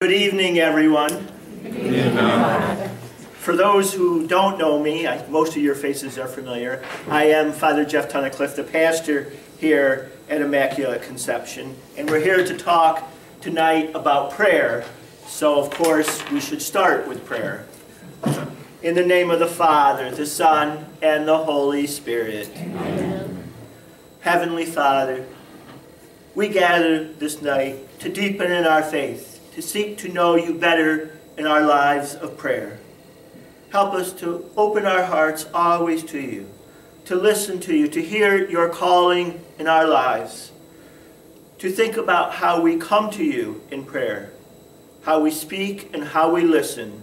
Good evening, everyone. For those who don't know me, I, most of your faces are familiar. I am Father Jeff Tunnicliff, the pastor here at Immaculate Conception, and we're here to talk tonight about prayer. So, of course, we should start with prayer. In the name of the Father, the Son, and the Holy Spirit. Amen. Heavenly Father, we gather this night to deepen in our faith, to seek to know you better in our lives of prayer. Help us to open our hearts always to you, to listen to you, to hear your calling in our lives, to think about how we come to you in prayer, how we speak and how we listen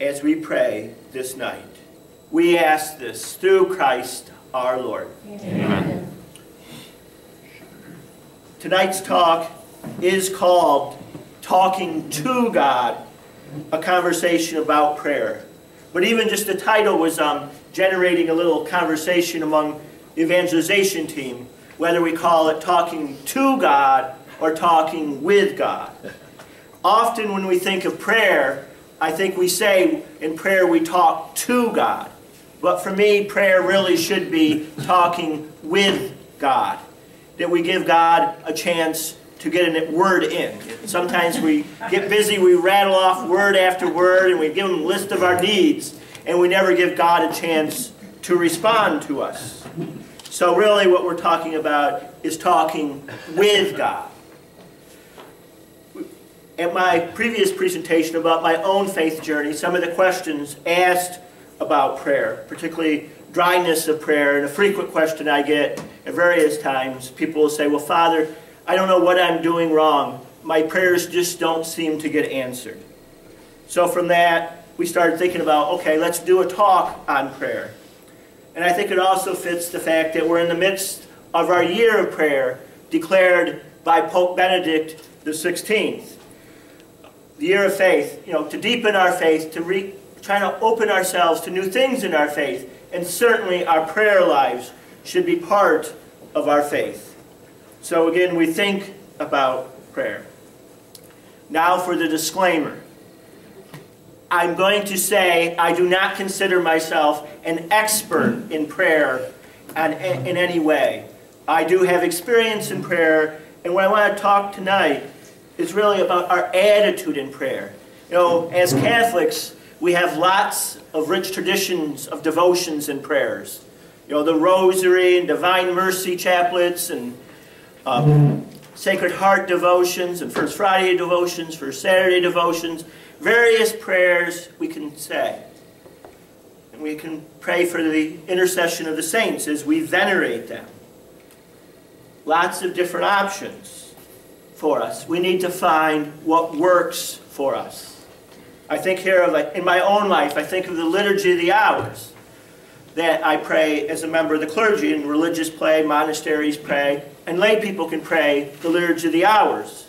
as we pray this night. We ask this through Christ our Lord. Amen. Tonight's talk is called Talking to God, a conversation about prayer. But even just the title was um, generating a little conversation among the evangelization team, whether we call it talking to God or talking with God. Often when we think of prayer, I think we say in prayer we talk to God. But for me, prayer really should be talking with God. That we give God a chance to get a word in. Sometimes we get busy, we rattle off word after word, and we give him a list of our needs, and we never give God a chance to respond to us. So really what we're talking about is talking with God. At my previous presentation about my own faith journey, some of the questions asked about prayer, particularly dryness of prayer, and a frequent question I get at various times, people will say, well, Father, I don't know what I'm doing wrong. My prayers just don't seem to get answered. So from that, we started thinking about, okay, let's do a talk on prayer. And I think it also fits the fact that we're in the midst of our year of prayer declared by Pope Benedict XVI. The year of faith, you know, to deepen our faith, to re, to open ourselves to new things in our faith. And certainly our prayer lives should be part of our faith. So again, we think about prayer. Now for the disclaimer. I'm going to say I do not consider myself an expert in prayer in, in any way. I do have experience in prayer, and what I want to talk tonight is really about our attitude in prayer. You know, as Catholics, we have lots of rich traditions of devotions and prayers. You know, the Rosary and Divine Mercy chaplets and um, Sacred Heart devotions and First Friday devotions, First Saturday devotions, various prayers we can say. And we can pray for the intercession of the saints as we venerate them. Lots of different options for us. We need to find what works for us. I think here of like in my own life, I think of the Liturgy of the Hours that I pray as a member of the clergy and religious pray, monasteries pray, and lay people can pray the Liturgy of the Hours.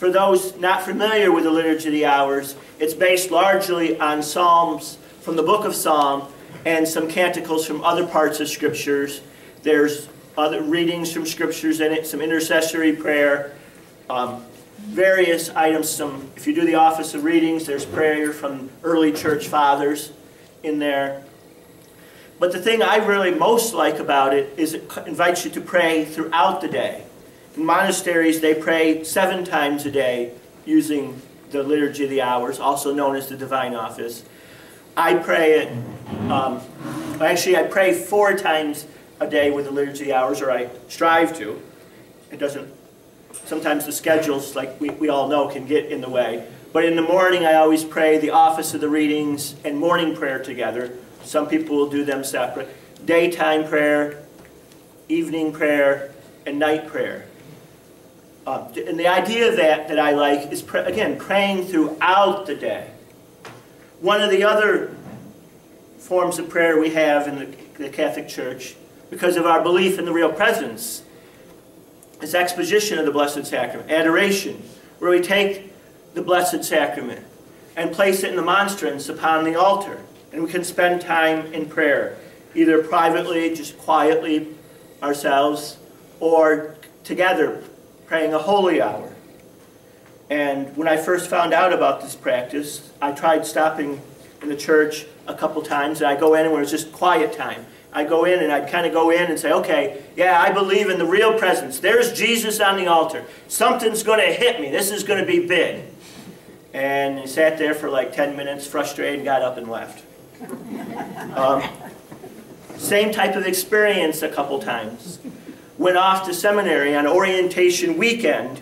For those not familiar with the Liturgy of the Hours, it's based largely on Psalms from the book of Psalm and some canticles from other parts of Scriptures. There's other readings from Scriptures in it, some intercessory prayer, um, various items. Some, if you do the Office of Readings, there's prayer from early church fathers in there. But the thing I really most like about it is it invites you to pray throughout the day. In monasteries, they pray seven times a day using the Liturgy of the Hours, also known as the Divine Office. I pray it, um, actually I pray four times a day with the Liturgy of the Hours, or I strive to. It doesn't, sometimes the schedules, like we, we all know, can get in the way. But in the morning, I always pray the Office of the Readings and morning prayer together. Some people will do them separate. Daytime prayer, evening prayer, and night prayer. Uh, and the idea that that I like is, again, praying throughout the day. One of the other forms of prayer we have in the, the Catholic Church, because of our belief in the real presence, is exposition of the Blessed Sacrament, adoration, where we take the Blessed Sacrament and place it in the monstrance upon the altar. And we can spend time in prayer, either privately, just quietly ourselves, or together praying a holy hour. And when I first found out about this practice, I tried stopping in the church a couple times, and I go in and it was just quiet time. I go in and I'd kind of go in and say, okay, yeah, I believe in the real presence. There's Jesus on the altar. Something's going to hit me. This is going to be big. And he sat there for like 10 minutes, frustrated, and got up and left. Um, same type of experience a couple times. Went off to seminary on orientation weekend.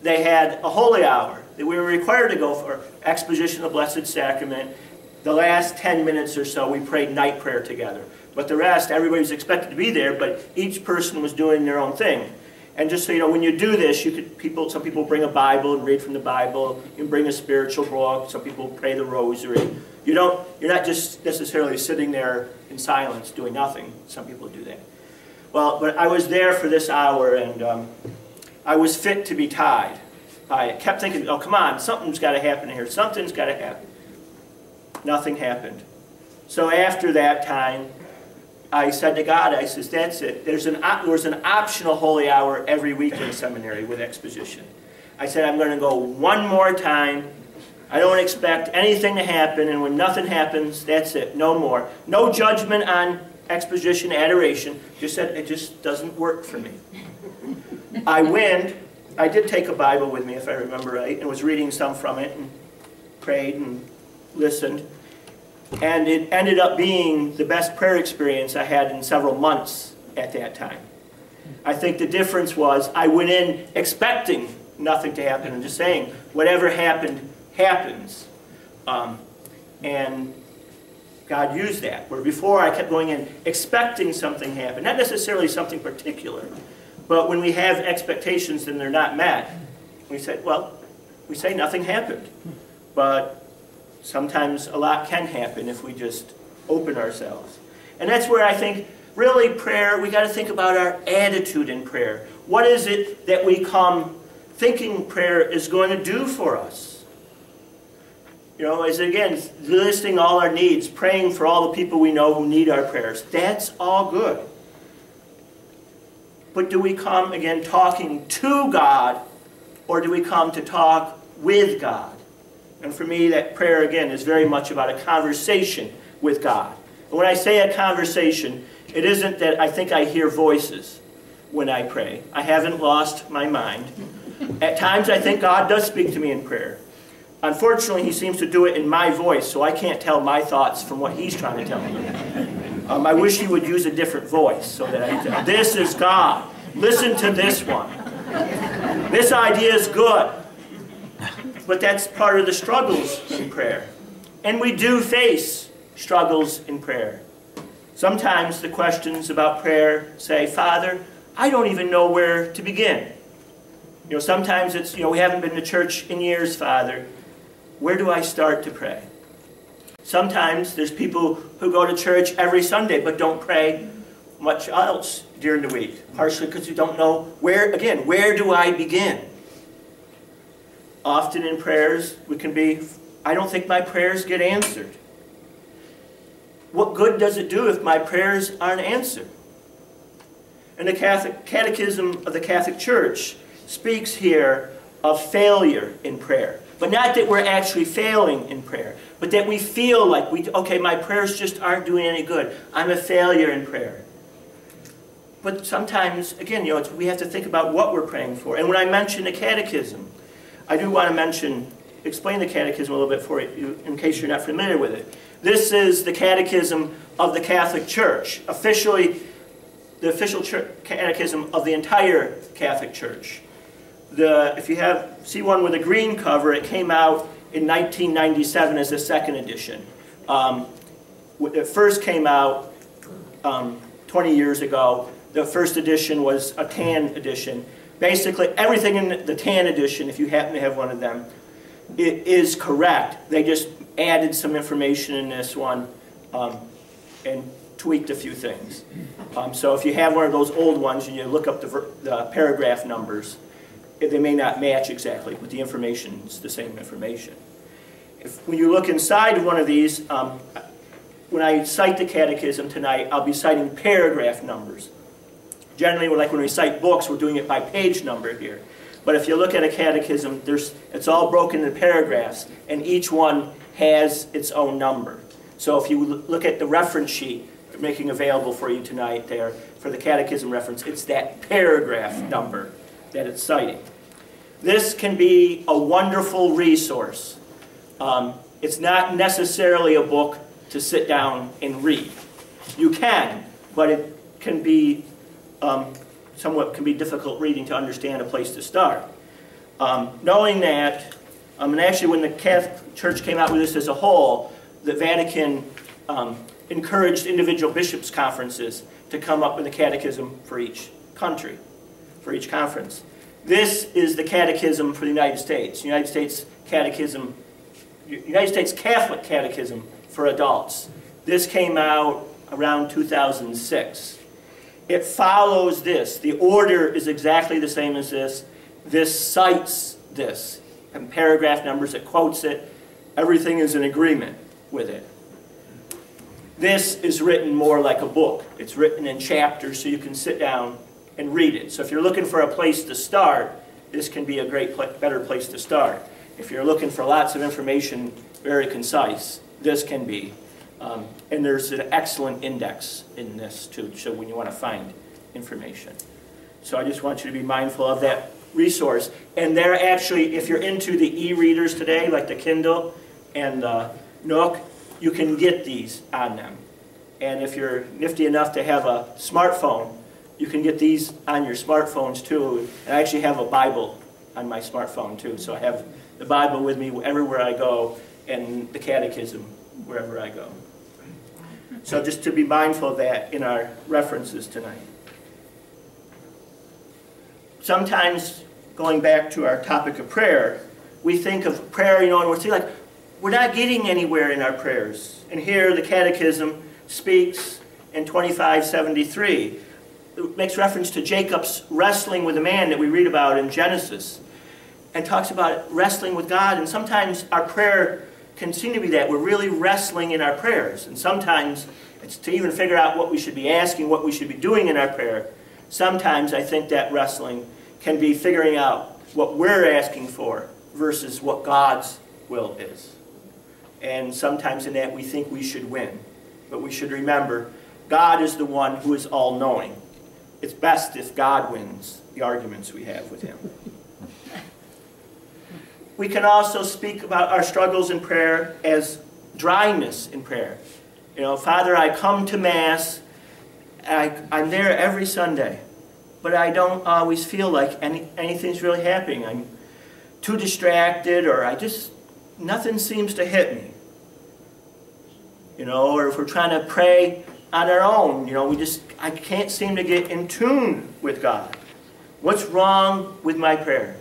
They had a holy hour that we were required to go for, exposition of the Blessed Sacrament. The last 10 minutes or so, we prayed night prayer together. But the rest, everybody was expected to be there, but each person was doing their own thing. And just so you know, when you do this, you could people. Some people bring a Bible and read from the Bible. You bring a spiritual book. Some people pray the Rosary. You don't. You're not just necessarily sitting there in silence doing nothing. Some people do that. Well, but I was there for this hour, and um, I was fit to be tied. I kept thinking, "Oh, come on, something's got to happen here. Something's got to happen." Nothing happened. So after that time, I said to God, I says, that's it. There's an, there's an optional holy hour every week in seminary with exposition. I said, I'm going to go one more time. I don't expect anything to happen, and when nothing happens, that's it. No more. No judgment on exposition, adoration. Just said, it just doesn't work for me. I went. I did take a Bible with me, if I remember right, and was reading some from it, and prayed and listened. And it ended up being the best prayer experience I had in several months at that time. I think the difference was I went in expecting nothing to happen and just saying, whatever happened, happens. Um, and God used that. Where before I kept going in expecting something happen, not necessarily something particular, but when we have expectations and they're not met, we say, well, we say nothing happened. But sometimes a lot can happen if we just open ourselves. And that's where I think really prayer, we got to think about our attitude in prayer. What is it that we come thinking prayer is going to do for us? You know, is again listing all our needs, praying for all the people we know who need our prayers. That's all good. But do we come again talking to God or do we come to talk with God? And for me, that prayer, again, is very much about a conversation with God. And when I say a conversation, it isn't that I think I hear voices when I pray. I haven't lost my mind. At times, I think God does speak to me in prayer. Unfortunately, he seems to do it in my voice, so I can't tell my thoughts from what he's trying to tell me. Um, I wish he would use a different voice so that I, this is God. Listen to this one. This idea is good. But that's part of the struggles in prayer. And we do face struggles in prayer. Sometimes the questions about prayer say, Father, I don't even know where to begin. You know, sometimes it's, you know, we haven't been to church in years, Father. Where do I start to pray? Sometimes there's people who go to church every Sunday but don't pray much else during the week, partially because you don't know where, again, where do I begin? Often in prayers, we can be, I don't think my prayers get answered. What good does it do if my prayers aren't answered? And the Catholic Catechism of the Catholic Church speaks here of failure in prayer. But not that we're actually failing in prayer, but that we feel like, we, okay, my prayers just aren't doing any good. I'm a failure in prayer. But sometimes, again, you know, we have to think about what we're praying for. And when I mention the catechism, I do want to mention, explain the catechism a little bit for you in case you're not familiar with it. This is the catechism of the Catholic Church, officially the official catechism of the entire Catholic Church. The, if you have see one with a green cover, it came out in 1997 as the second edition. Um, it first came out um, 20 years ago. The first edition was a tan edition basically everything in the tan edition, if you happen to have one of them, it is correct. They just added some information in this one um, and tweaked a few things. Um, so if you have one of those old ones and you look up the, the paragraph numbers, they may not match exactly, but the information is the same information. If, when you look inside one of these, um, when I cite the catechism tonight, I'll be citing paragraph numbers. Generally, like when we cite books, we're doing it by page number here. But if you look at a catechism, there's, it's all broken into paragraphs, and each one has its own number. So if you look at the reference sheet making available for you tonight there for the catechism reference, it's that paragraph number that it's citing. This can be a wonderful resource. Um, it's not necessarily a book to sit down and read. You can, but it can be um, somewhat can be difficult reading to understand a place to start. Um, knowing that, um, and actually when the Catholic Church came out with this as a whole, the Vatican um, encouraged individual bishops' conferences to come up with a catechism for each country, for each conference. This is the catechism for the United States, United States Catechism, United States Catholic Catechism for adults. This came out around 2006. It follows this. The order is exactly the same as this. This cites this. And paragraph numbers, it quotes it. Everything is in agreement with it. This is written more like a book. It's written in chapters so you can sit down and read it. So if you're looking for a place to start, this can be a great, pla better place to start. If you're looking for lots of information, very concise, this can be. Um, and there's an excellent index in this too, so when you want to find information. So I just want you to be mindful of that resource. And they're actually, if you're into the e-readers today, like the Kindle and the Nook, you can get these on them. And if you're nifty enough to have a smartphone, you can get these on your smartphones too. And I actually have a Bible on my smartphone too. So I have the Bible with me everywhere I go and the catechism wherever I go. So just to be mindful of that in our references tonight. Sometimes, going back to our topic of prayer, we think of prayer, you know, and we're thinking like, we're not getting anywhere in our prayers. And here the Catechism speaks in 2573. Makes reference to Jacob's wrestling with a man that we read about in Genesis and talks about wrestling with God. And sometimes our prayer can seem to be that. We're really wrestling in our prayers. And sometimes it's to even figure out what we should be asking, what we should be doing in our prayer. Sometimes I think that wrestling can be figuring out what we're asking for versus what God's will is. And sometimes in that we think we should win. But we should remember God is the one who is all knowing. It's best if God wins the arguments we have with Him. We can also speak about our struggles in prayer as dryness in prayer. You know, Father, I come to Mass, I, I'm there every Sunday, but I don't always feel like any, anything's really happening. I'm too distracted, or I just, nothing seems to hit me. You know, or if we're trying to pray on our own, you know, we just, I can't seem to get in tune with God. What's wrong with my prayer?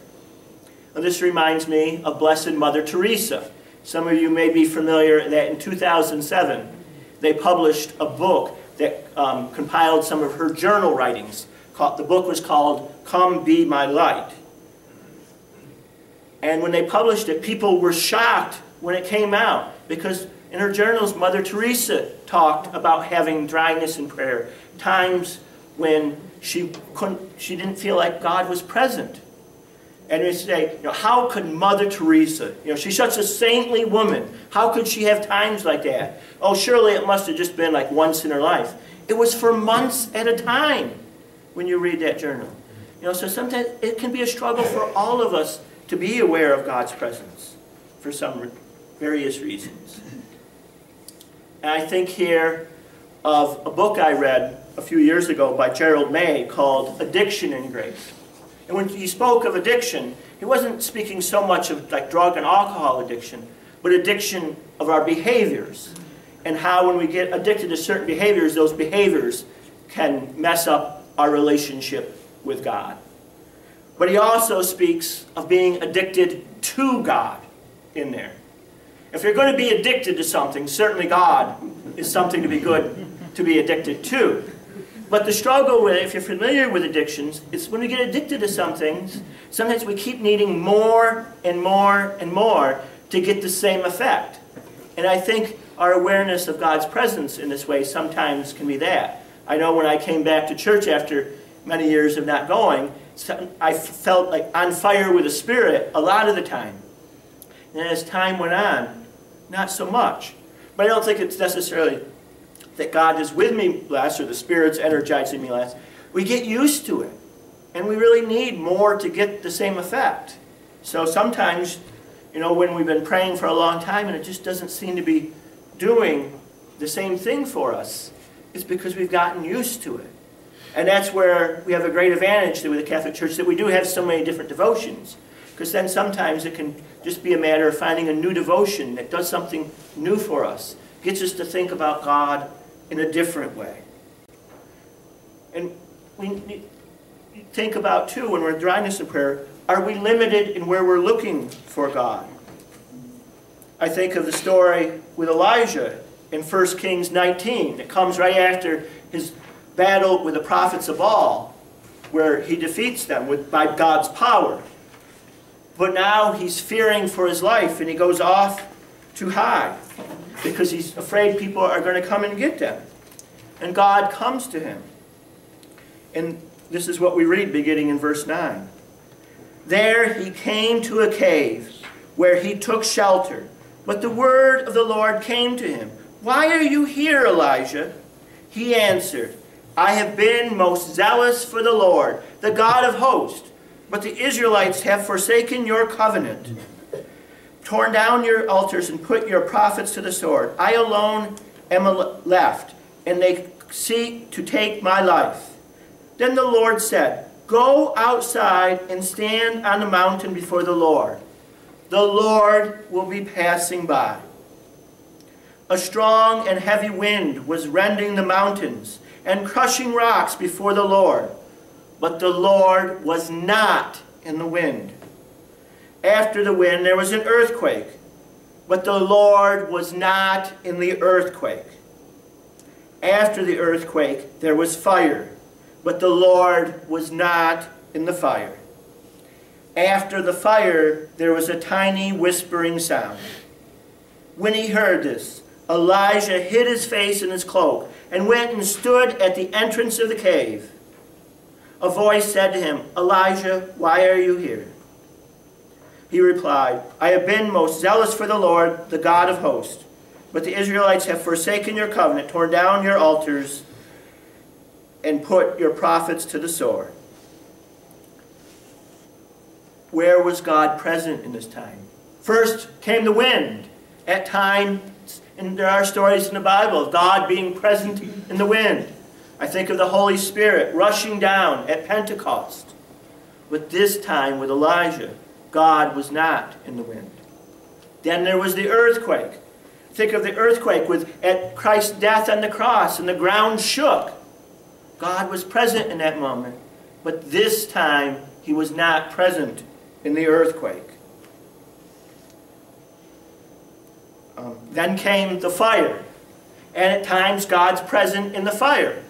Well, this reminds me of Blessed Mother Teresa. Some of you may be familiar that in 2007 they published a book that um, compiled some of her journal writings. The book was called Come Be My Light. And when they published it, people were shocked when it came out because in her journals, Mother Teresa talked about having dryness in prayer, times when she couldn't, she didn't feel like God was present. And we say, you know, how could Mother Teresa, you know, she's such a saintly woman, how could she have times like that? Oh, surely it must have just been like once in her life. It was for months at a time when you read that journal. You know, so sometimes it can be a struggle for all of us to be aware of God's presence for some various reasons. And I think here of a book I read a few years ago by Gerald May called Addiction and Grace. And when he spoke of addiction, he wasn't speaking so much of like drug and alcohol addiction, but addiction of our behaviors. And how when we get addicted to certain behaviors, those behaviors can mess up our relationship with God. But he also speaks of being addicted to God in there. If you're going to be addicted to something, certainly God is something to be good to be addicted to. But the struggle with, if you're familiar with addictions, is when we get addicted to some things, sometimes we keep needing more and more and more to get the same effect. And I think our awareness of God's presence in this way sometimes can be that. I know when I came back to church after many years of not going, I felt like on fire with the Spirit a lot of the time. And as time went on, not so much. But I don't think it's necessarily that God is with me less or the Spirit's energizing me less. We get used to it. And we really need more to get the same effect. So sometimes, you know, when we've been praying for a long time and it just doesn't seem to be doing the same thing for us, it's because we've gotten used to it. And that's where we have a great advantage with the Catholic Church that we do have so many different devotions. Because then sometimes it can just be a matter of finding a new devotion that does something new for us, gets us to think about God in a different way. And we think about, too, when we're dryness in prayer, are we limited in where we're looking for God? I think of the story with Elijah in 1 Kings 19. It comes right after his battle with the prophets of Baal, where he defeats them with, by God's power. But now he's fearing for his life and he goes off to hide because he's afraid people are going to come and get them. And God comes to him. And this is what we read beginning in verse 9. There he came to a cave where he took shelter. But the word of the Lord came to him. Why are you here, Elijah? He answered, I have been most zealous for the Lord, the God of hosts. But the Israelites have forsaken your covenant, torn down your altars, and put your prophets to the sword. I alone am left, and they seek to take my life. Then the Lord said, Go outside and stand on the mountain before the Lord. The Lord will be passing by. A strong and heavy wind was rending the mountains and crushing rocks before the Lord. But the Lord was not in the wind. After the wind, there was an earthquake. But the Lord was not in the earthquake. After the earthquake, there was fire. But the Lord was not in the fire. After the fire, there was a tiny whispering sound. When he heard this, Elijah hid his face in his cloak and went and stood at the entrance of the cave. A voice said to him, Elijah, why are you here? He replied, I have been most zealous for the Lord, the God of hosts. But the Israelites have forsaken your covenant, torn down your altars, and put your prophets to the sword. Where was God present in this time? First came the wind. At times and there are stories in the Bible of God being present in the wind. I think of the Holy Spirit rushing down at Pentecost. But this time with Elijah, God was not in the wind. Then there was the earthquake. Think of the earthquake with at Christ's death on the cross and the ground shook. God was present in that moment, but this time he was not present in the earthquake. Um, then came the fire. And at times God's present in the fire.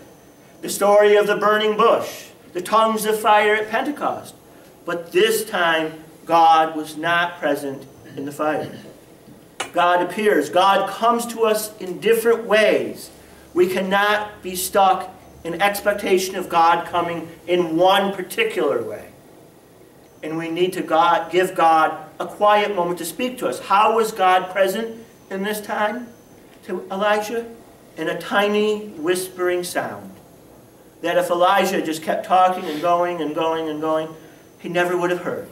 The story of the burning bush, the tongues of fire at Pentecost. But this time God was not present in the fire. God appears. God comes to us in different ways. We cannot be stuck in expectation of God coming in one particular way. And we need to God, give God a quiet moment to speak to us. How was God present in this time to Elijah in a tiny whispering sound. That if Elijah just kept talking and going and going and going, he never would have heard.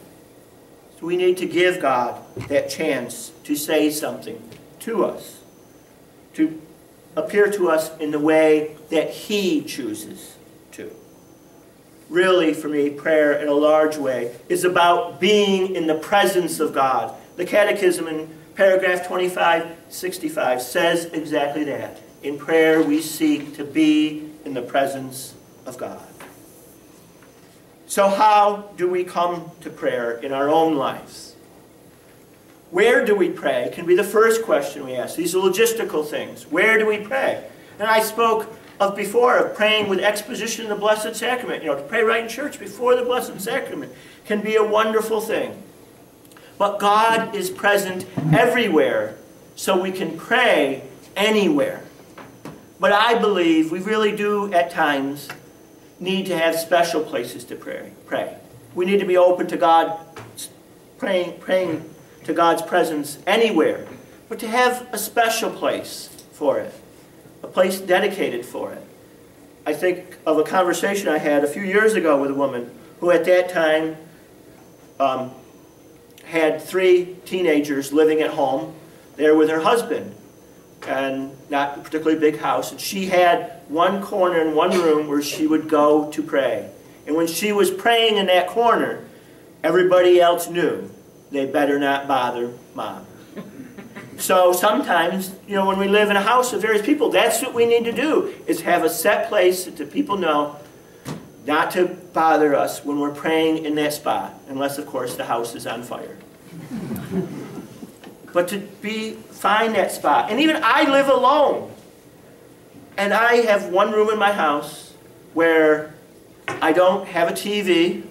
So we need to give God that chance to say something to us, to appear to us in the way that he chooses to. Really, for me, prayer in a large way is about being in the presence of God. The Catechism in Paragraph 2565 says exactly that. In prayer, we seek to be in the presence of God. So, how do we come to prayer in our own lives? Where do we pray can be the first question we ask. These are logistical things. Where do we pray? And I spoke of before, of praying with exposition of the Blessed Sacrament. You know, to pray right in church before the Blessed Sacrament can be a wonderful thing. But God is present everywhere, so we can pray anywhere. But I believe we really do, at times, need to have special places to pray. pray. We need to be open to God, praying, praying to God's presence anywhere, but to have a special place for it, a place dedicated for it. I think of a conversation I had a few years ago with a woman who at that time um, had three teenagers living at home there with her husband and not a particularly big house. And she had one corner in one room where she would go to pray. And when she was praying in that corner, everybody else knew they better not bother mom. So sometimes, you know, when we live in a house of various people, that's what we need to do, is have a set place that the people know not to bother us when we're praying in that spot, unless, of course, the house is on fire. but to be find that spot. And even I live alone. And I have one room in my house where I don't have a TV.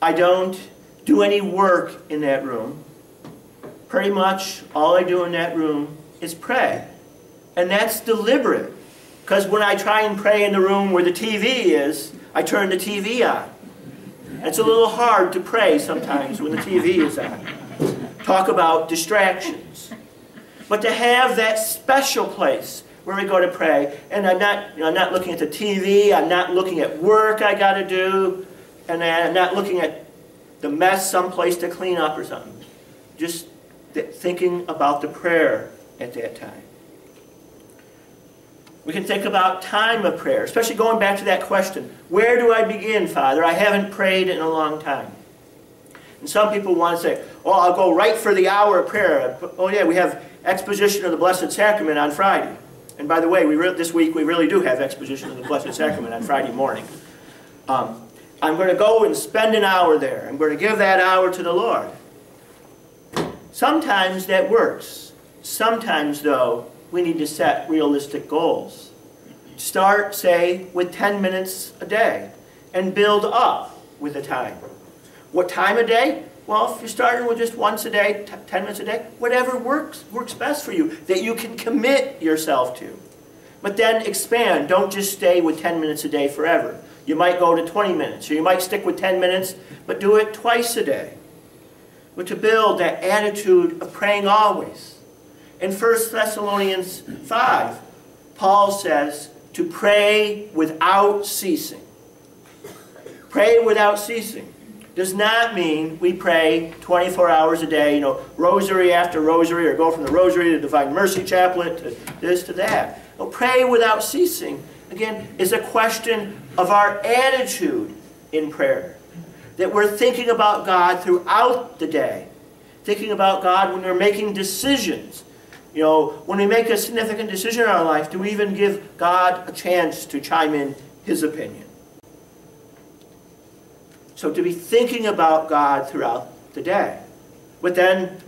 I don't do any work in that room. Pretty much all I do in that room is pray. And that's deliberate. Because when I try and pray in the room where the TV is, I turn the TV on. It's a little hard to pray sometimes when the TV is on. Talk about distractions. But to have that special place where we go to pray, and I'm not, you know, I'm not looking at the TV, I'm not looking at work I got to do, and I'm not looking at the mess someplace to clean up or something. Just thinking about the prayer at that time. We can think about time of prayer, especially going back to that question, where do I begin, Father? I haven't prayed in a long time. And some people want to say, oh, I'll go right for the hour of prayer. Oh yeah, we have exposition of the Blessed Sacrament on Friday. And by the way, we this week we really do have exposition of the Blessed Sacrament on Friday morning. Um, I'm going to go and spend an hour there. I'm going to give that hour to the Lord. Sometimes that works. Sometimes, though, we need to set realistic goals. Start, say, with 10 minutes a day and build up with the time. What time a day? Well, if you're starting with just once a day, 10 minutes a day, whatever works, works best for you, that you can commit yourself to. But then expand. Don't just stay with 10 minutes a day forever. You might go to 20 minutes, or you might stick with 10 minutes, but do it twice a day. But to build that attitude of praying always. In 1 Thessalonians 5, Paul says to pray without ceasing. Pray without ceasing does not mean we pray 24 hours a day, you know, rosary after rosary, or go from the rosary to Divine Mercy Chaplet to this to that. No, pray without ceasing, again, is a question of our attitude in prayer. That we're thinking about God throughout the day. Thinking about God when we're making decisions. You know, when we make a significant decision in our life, do we even give God a chance to chime in His opinion? So to be thinking about God throughout the day. But then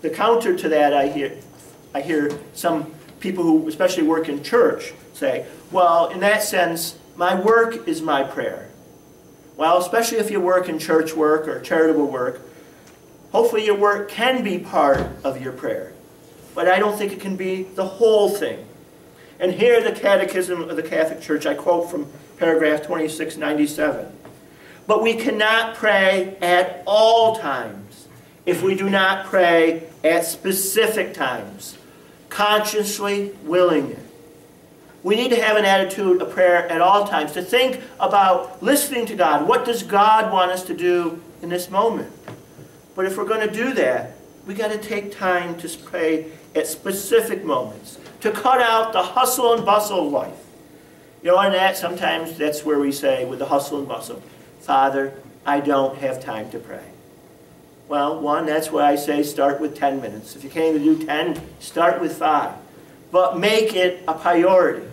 the counter to that I hear, I hear some people who especially work in church say, well, in that sense, my work is my prayer. Well, especially if you work in church work or charitable work, hopefully your work can be part of your prayer. But I don't think it can be the whole thing. And here the Catechism of the Catholic Church, I quote from paragraph 2697. But we cannot pray at all times if we do not pray at specific times, consciously, willingly. We need to have an attitude of prayer at all times, to think about listening to God. What does God want us to do in this moment? But if we're going to do that, we got to take time to pray at specific moments, to cut out the hustle and bustle of life. You know, and that sometimes that's where we say, with the hustle and bustle, Father, I don't have time to pray. Well, one, that's why I say start with 10 minutes. If you can't even do 10, start with 5. But make it a priority.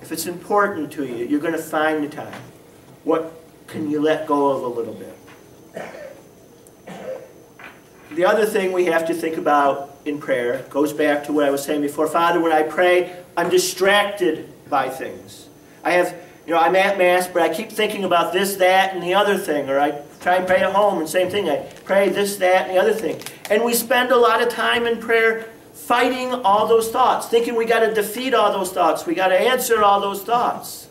If it's important to you, you're going to find the time. What can you let go of a little bit? The other thing we have to think about in prayer goes back to what I was saying before. Father, when I pray, I'm distracted by things. I have, you know, I'm at Mass, but I keep thinking about this, that, and the other thing. Or I try and pray at home, and same thing. I pray this, that, and the other thing. And we spend a lot of time in prayer fighting all those thoughts, thinking we got to defeat all those thoughts. We got to answer all those thoughts.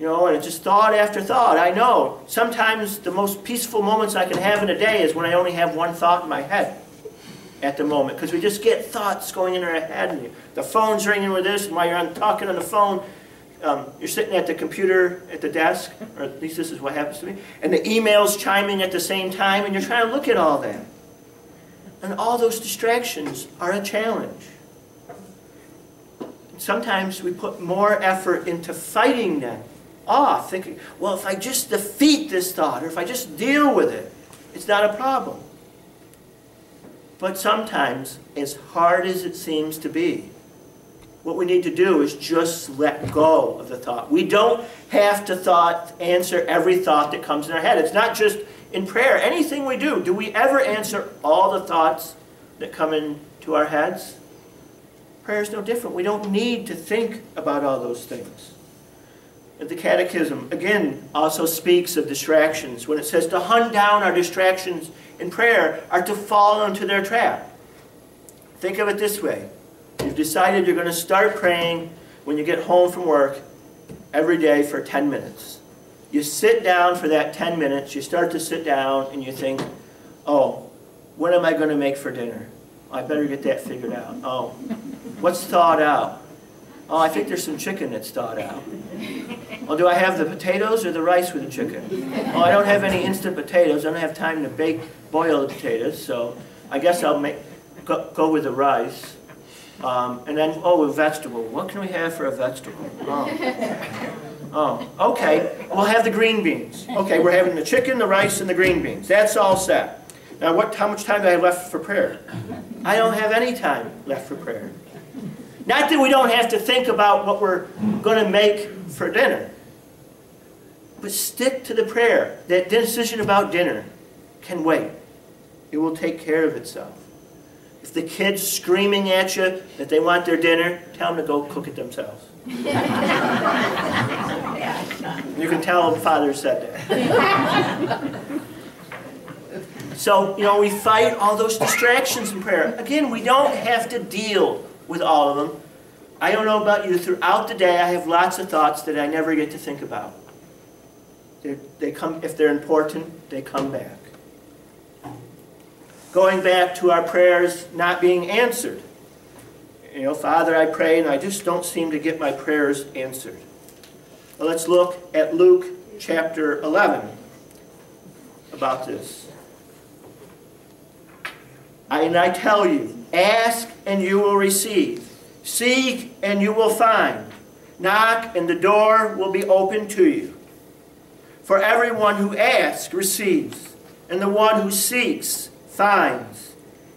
You know, and it's just thought after thought. I know. Sometimes the most peaceful moments I can have in a day is when I only have one thought in my head at the moment. Because we just get thoughts going in our head. And the phone's ringing with this, and while you're on, talking on the phone, um, you're sitting at the computer at the desk, or at least this is what happens to me, and the email's chiming at the same time, and you're trying to look at all that. And all those distractions are a challenge. Sometimes we put more effort into fighting them off, thinking, well, if I just defeat this thought, or if I just deal with it, it's not a problem. But sometimes, as hard as it seems to be, what we need to do is just let go of the thought. We don't have to thought answer every thought that comes in our head. It's not just in prayer. Anything we do, do we ever answer all the thoughts that come into our heads? Prayer is no different. We don't need to think about all those things. The Catechism, again, also speaks of distractions when it says to hunt down our distractions in prayer are to fall into their trap. Think of it this way. You've decided you're going to start praying when you get home from work every day for 10 minutes. You sit down for that 10 minutes, you start to sit down, and you think, oh, what am I going to make for dinner? I better get that figured out. Oh, what's thawed out? Oh, I think there's some chicken that's thawed out. Well, do I have the potatoes or the rice with the chicken? Oh, I don't have any instant potatoes. I don't have time to bake, boil the potatoes, so I guess I'll make go, go with the rice. Um, and then, oh, a vegetable. What can we have for a vegetable? Oh. oh, okay. We'll have the green beans. Okay, we're having the chicken, the rice, and the green beans. That's all set. Now, what? how much time do I have left for prayer? I don't have any time left for prayer. Not that we don't have to think about what we're going to make for dinner. But stick to the prayer. That decision about dinner can wait. It will take care of itself. If the kid's screaming at you that they want their dinner, tell them to go cook it themselves. you can tell them father said that. so, you know, we fight all those distractions in prayer. Again, we don't have to deal with all of them. I don't know about you, throughout the day I have lots of thoughts that I never get to think about. They're, they come, if they're important, they come back going back to our prayers not being answered. You know, Father, I pray and I just don't seem to get my prayers answered. Well, let's look at Luke chapter 11 about this. I, And I tell you, ask and you will receive. Seek and you will find. Knock and the door will be open to you. For everyone who asks receives, and the one who seeks finds,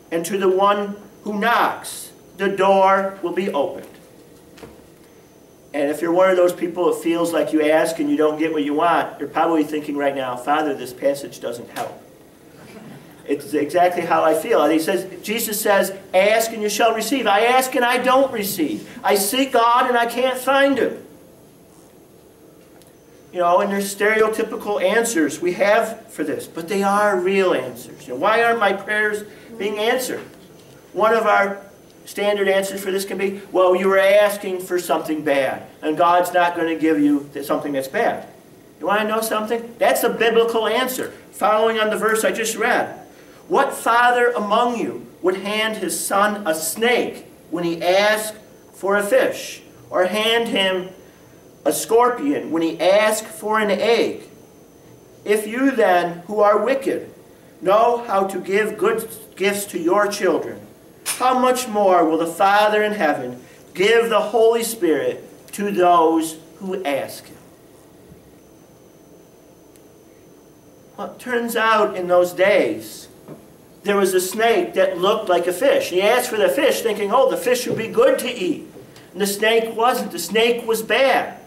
and to the one who knocks, the door will be opened. And if you're one of those people that feels like you ask and you don't get what you want, you're probably thinking right now, Father, this passage doesn't help. It's exactly how I feel. And he says, Jesus says, ask and you shall receive. I ask and I don't receive. I seek God and I can't find him. You know, and there's stereotypical answers we have for this, but they are real answers. You know, why aren't my prayers being answered? One of our standard answers for this can be, well, you were asking for something bad, and God's not going to give you something that's bad. You want to know something? That's a biblical answer, following on the verse I just read. What father among you would hand his son a snake when he asked for a fish, or hand him a scorpion when he asked for an egg. If you then, who are wicked, know how to give good gifts to your children, how much more will the Father in heaven give the Holy Spirit to those who ask him? Well, it turns out in those days, there was a snake that looked like a fish. He asked for the fish thinking, oh, the fish would be good to eat. And the snake wasn't. The snake was bad.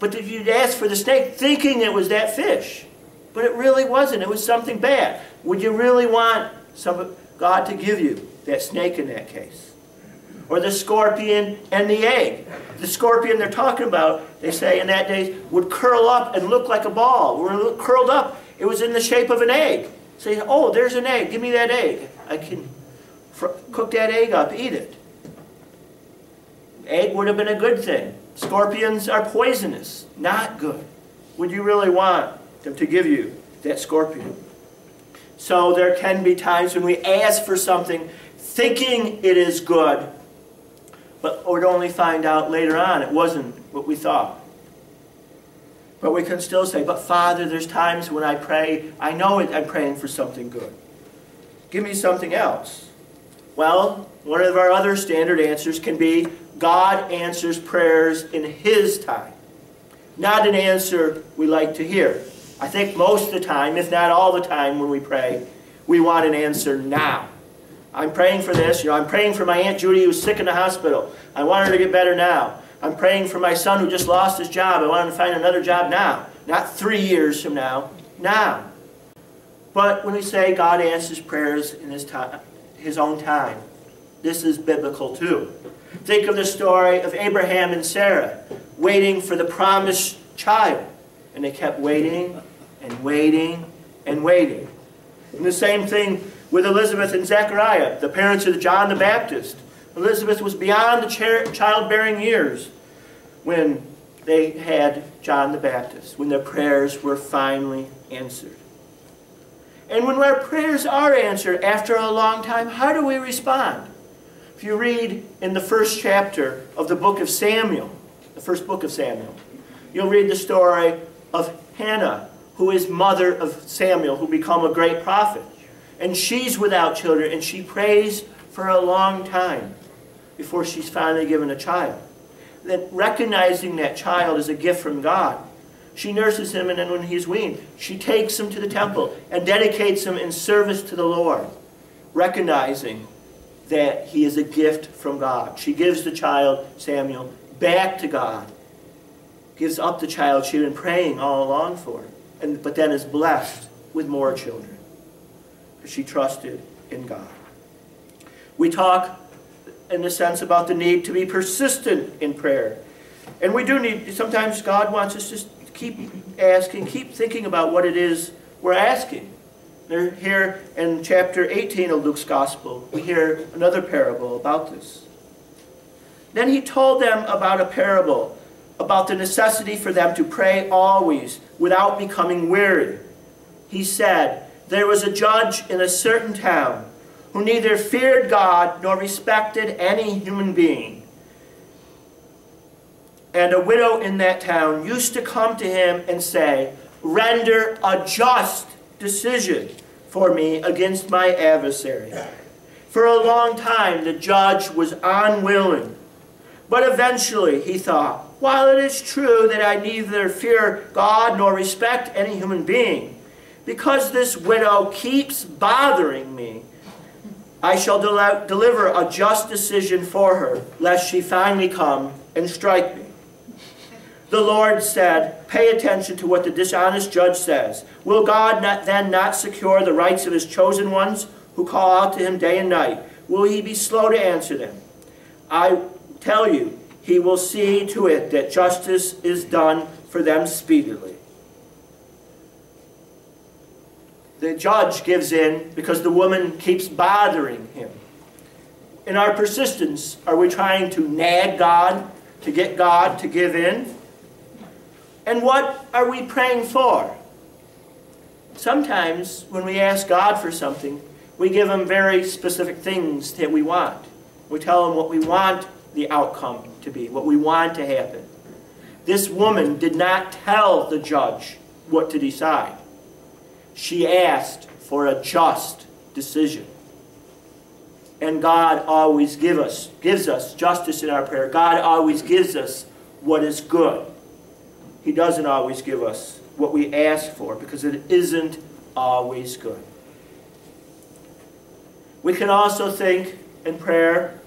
But if you'd ask for the snake thinking it was that fish, but it really wasn't. It was something bad. Would you really want some, God to give you that snake in that case? Or the scorpion and the egg. The scorpion they're talking about, they say in that day, would curl up and look like a ball. When curled up, it was in the shape of an egg. Say, oh, there's an egg. Give me that egg. I can cook that egg up, eat it. Egg would have been a good thing. Scorpions are poisonous, not good. Would you really want them to give you that scorpion? So there can be times when we ask for something thinking it is good, but would only find out later on it wasn't what we thought. But we can still say, but Father, there's times when I pray, I know I'm praying for something good. Give me something else. Well, one of our other standard answers can be, God answers prayers in His time. Not an answer we like to hear. I think most of the time, if not all the time when we pray, we want an answer now. I'm praying for this. You know, I'm praying for my Aunt Judy who's sick in the hospital. I want her to get better now. I'm praying for my son who just lost his job. I want him to find another job now. Not three years from now. Now. But when we say God answers prayers in his, time, his own time, this is biblical too. Think of the story of Abraham and Sarah waiting for the promised child. And they kept waiting and waiting and waiting. And the same thing with Elizabeth and Zechariah, the parents of John the Baptist. Elizabeth was beyond the childbearing years when they had John the Baptist, when their prayers were finally answered. And when our prayers are answered after a long time, how do we respond? If you read in the first chapter of the book of Samuel, the first book of Samuel, you'll read the story of Hannah, who is mother of Samuel, who become a great prophet. And she's without children, and she prays for a long time before she's finally given a child. Then recognizing that child as a gift from God, she nurses him, and then when he's weaned, she takes him to the temple and dedicates him in service to the Lord, recognizing that he is a gift from God. She gives the child, Samuel, back to God, gives up the child she had been praying all along for and, but then is blessed with more children. She trusted in God. We talk in the sense about the need to be persistent in prayer. And we do need, sometimes God wants us to keep asking, keep thinking about what it is we're asking. There, here in chapter 18 of Luke's Gospel, we hear another parable about this. Then he told them about a parable about the necessity for them to pray always without becoming weary. He said, There was a judge in a certain town who neither feared God nor respected any human being. And a widow in that town used to come to him and say, Render a just decision for me against my adversary. For a long time the judge was unwilling. But eventually he thought, while it is true that I neither fear God nor respect any human being, because this widow keeps bothering me, I shall del deliver a just decision for her, lest she finally come and strike me. The Lord said, Pay attention to what the dishonest judge says. Will God not, then not secure the rights of his chosen ones who call out to him day and night? Will he be slow to answer them? I tell you, he will see to it that justice is done for them speedily. The judge gives in because the woman keeps bothering him. In our persistence, are we trying to nag God, to get God to give in? And what are we praying for? Sometimes when we ask God for something, we give him very specific things that we want. We tell him what we want the outcome to be, what we want to happen. This woman did not tell the judge what to decide. She asked for a just decision. And God always give us, gives us justice in our prayer. God always gives us what is good. He doesn't always give us what we ask for because it isn't always good. We can also think in prayer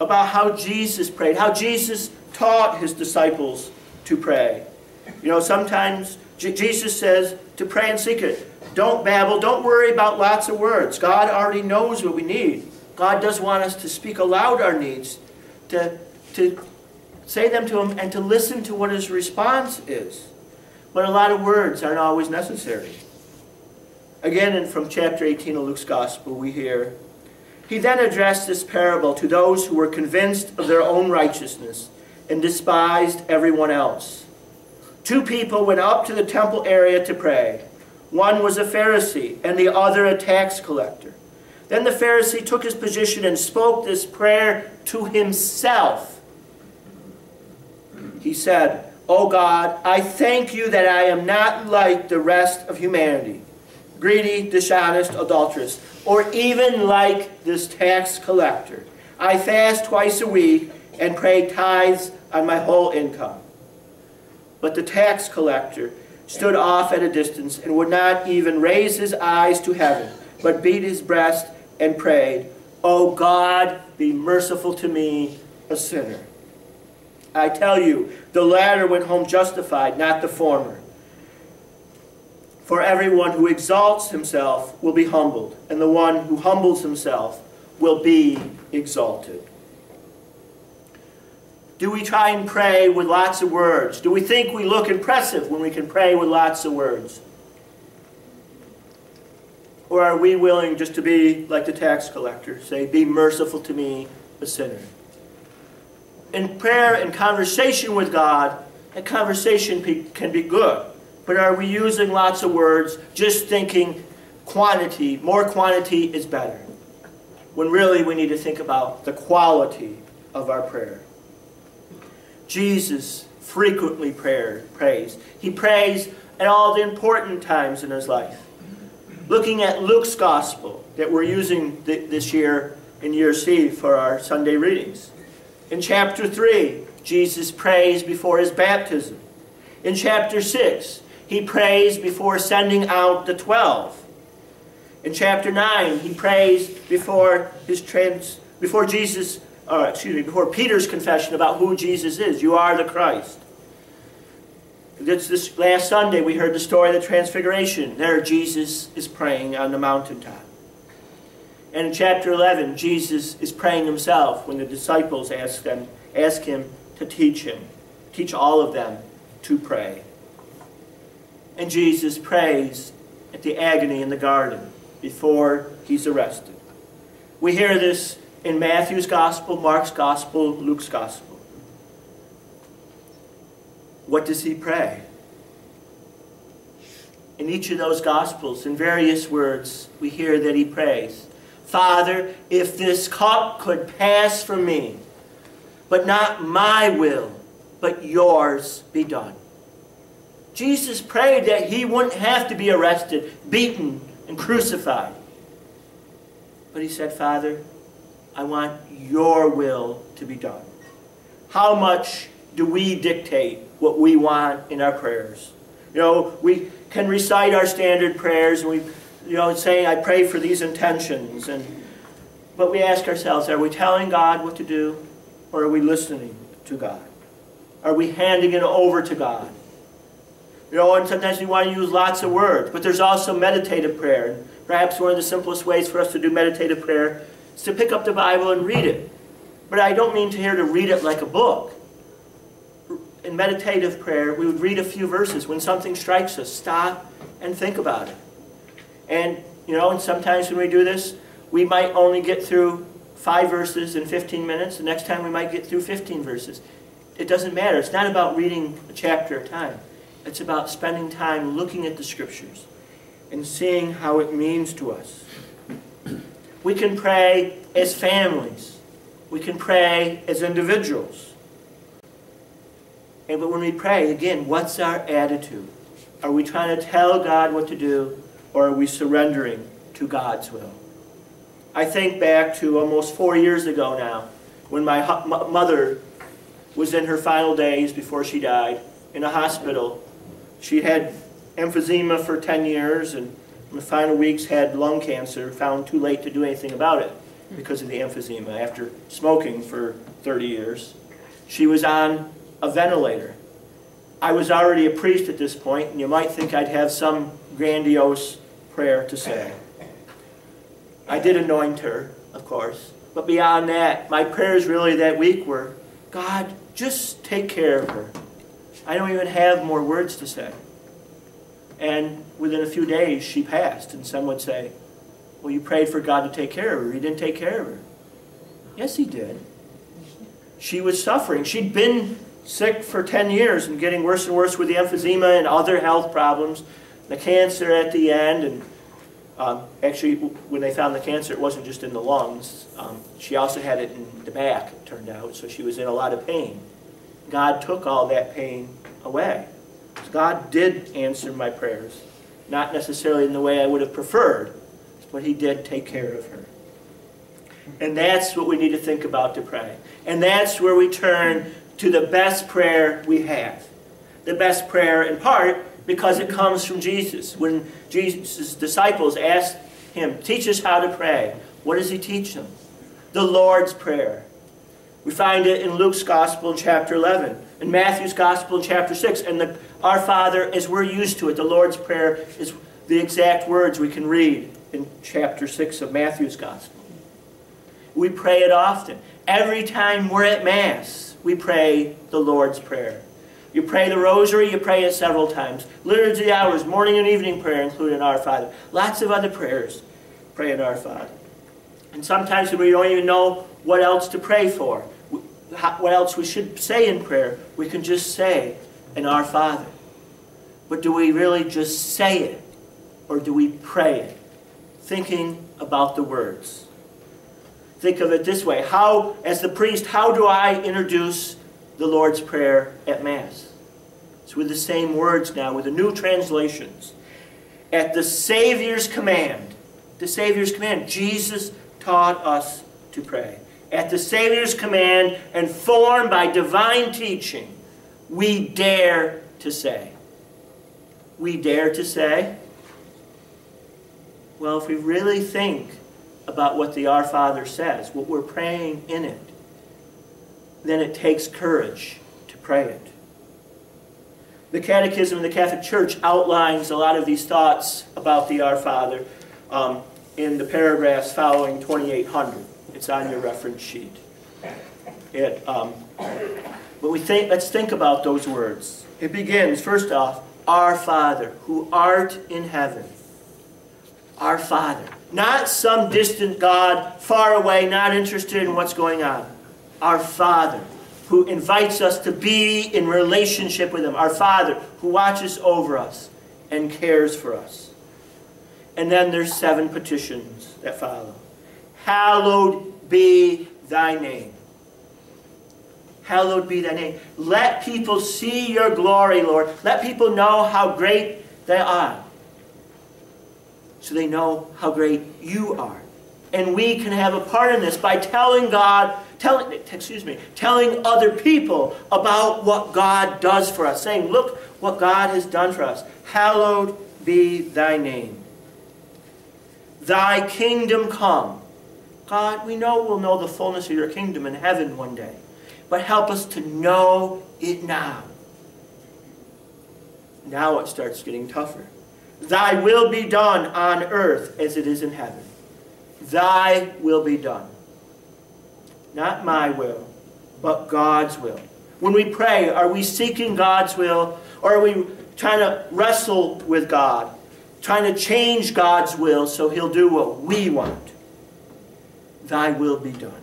about how Jesus prayed, how Jesus taught his disciples to pray. You know, sometimes Jesus says to pray in secret. Don't babble. Don't worry about lots of words. God already knows what we need. God does want us to speak aloud our needs to, to say them to him and to listen to what his response is. But a lot of words aren't always necessary. Again, in, from chapter 18 of Luke's Gospel, we hear, He then addressed this parable to those who were convinced of their own righteousness and despised everyone else. Two people went up to the temple area to pray. One was a Pharisee and the other a tax collector. Then the Pharisee took his position and spoke this prayer to himself. He said, O God, I thank you that I am not like the rest of humanity, greedy, dishonest, adulterous, or even like this tax collector. I fast twice a week and pay tithes on my whole income. But the tax collector stood off at a distance and would not even raise his eyes to heaven, but beat his breast and prayed, O God, be merciful to me, a sinner. I tell you, the latter went home justified, not the former. For everyone who exalts himself will be humbled, and the one who humbles himself will be exalted. Do we try and pray with lots of words? Do we think we look impressive when we can pray with lots of words? Or are we willing just to be like the tax collector, say, Be merciful to me, a sinner? In prayer and conversation with God, a conversation can be good. But are we using lots of words, just thinking quantity, more quantity is better? When really we need to think about the quality of our prayer. Jesus frequently prayer, prays. He prays at all the important times in his life looking at Luke's gospel that we're using th this year in year C for our Sunday readings. In chapter 3, Jesus prays before his baptism. In chapter 6, he prays before sending out the 12. In chapter 9, he prays before his trans before Jesus uh, excuse me, before Peter's confession about who Jesus is. You are the Christ. This, this last Sunday, we heard the story of the Transfiguration. There, Jesus is praying on the mountaintop. And in chapter 11, Jesus is praying himself when the disciples ask, them, ask him to teach him, teach all of them to pray. And Jesus prays at the agony in the garden before he's arrested. We hear this in Matthew's Gospel, Mark's Gospel, Luke's Gospel. What does he pray? In each of those Gospels, in various words, we hear that he prays, Father, if this cup could pass from me, but not my will, but yours be done. Jesus prayed that he wouldn't have to be arrested, beaten, and crucified. But he said, Father, I want your will to be done. How much do we dictate what we want in our prayers? You know, we can recite our standard prayers and we, you know, say, I pray for these intentions. And, but we ask ourselves, are we telling God what to do or are we listening to God? Are we handing it over to God? You know, and sometimes we want to use lots of words, but there's also meditative prayer. And perhaps one of the simplest ways for us to do meditative prayer is to pick up the Bible and read it. But I don't mean to here to read it like a book. In meditative prayer, we would read a few verses. When something strikes us, stop and think about it. And, you know, and sometimes when we do this, we might only get through five verses in 15 minutes. The next time we might get through 15 verses. It doesn't matter. It's not about reading a chapter at a time. It's about spending time looking at the Scriptures and seeing how it means to us. We can pray as families. We can pray as individuals. And but when we pray, again, what's our attitude? Are we trying to tell God what to do, or are we surrendering to God's will? I think back to almost four years ago now, when my mother was in her final days before she died in a hospital. She had emphysema for 10 years and in the final weeks had lung cancer, found too late to do anything about it because of the emphysema after smoking for 30 years. She was on a ventilator. I was already a priest at this point, and you might think I'd have some grandiose prayer to say. I did anoint her, of course, But beyond that, my prayers really that week were, God, just take care of her. I don't even have more words to say. And within a few days, she passed. And some would say, well, you prayed for God to take care of her. He didn't take care of her. Yes, he did. She was suffering. She'd been sick for 10 years and getting worse and worse with the emphysema and other health problems, the cancer at the end. And um, actually, when they found the cancer, it wasn't just in the lungs. Um, she also had it in the back, it turned out. So she was in a lot of pain. God took all that pain away. God did answer my prayers. Not necessarily in the way I would have preferred, but He did take care of her. And that's what we need to think about to pray. And that's where we turn to the best prayer we have. The best prayer, in part, because it comes from Jesus. When Jesus' disciples asked him, Teach us how to pray, what does he teach them? The Lord's Prayer. We find it in Luke's Gospel in chapter 11, in Matthew's Gospel in chapter 6, and the, our Father, as we're used to it, the Lord's Prayer is the exact words we can read in chapter 6 of Matthew's Gospel. We pray it often. Every time we're at Mass, we pray the Lord's Prayer. You pray the Rosary, you pray it several times. Liturgy hours, morning and evening prayer, including Our Father. Lots of other prayers, pray in Our Father. And sometimes we don't even know what else to pray for, what else we should say in prayer. We can just say in Our Father. But do we really just say it, or do we pray it, thinking about the words? Think of it this way. How, as the priest, how do I introduce the Lord's Prayer at Mass? It's with the same words now, with the new translations. At the Savior's command, the Savior's command, Jesus taught us to pray. At the Savior's command and formed by divine teaching, we dare to say. We dare to say. Well, if we really think about what the Our Father says, what we're praying in it, then it takes courage to pray it. The Catechism of the Catholic Church outlines a lot of these thoughts about the Our Father um, in the paragraphs following 2800. It's on your reference sheet. It, um, but we think, let's think about those words. It begins, first off, Our Father, who art in heaven. Our Father. Not some distant God, far away, not interested in what's going on. Our Father, who invites us to be in relationship with Him. Our Father, who watches over us and cares for us. And then there's seven petitions that follow. Hallowed be thy name. Hallowed be thy name. Let people see your glory, Lord. Let people know how great they are so they know how great you are. And we can have a part in this by telling God, telling, excuse me, telling other people about what God does for us, saying, look what God has done for us. Hallowed be thy name. Thy kingdom come. God, we know we'll know the fullness of your kingdom in heaven one day. But help us to know it now. Now it starts getting tougher. Thy will be done on earth as it is in heaven. Thy will be done. Not my will, but God's will. When we pray, are we seeking God's will or are we trying to wrestle with God, trying to change God's will so He'll do what we want? Thy will be done.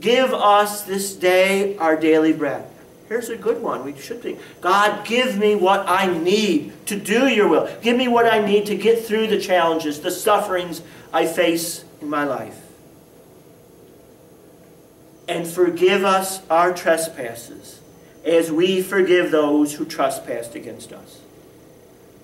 Give us this day our daily bread. Here's a good one. We should think, God, give me what I need to do your will. Give me what I need to get through the challenges, the sufferings I face in my life. And forgive us our trespasses as we forgive those who trespassed against us.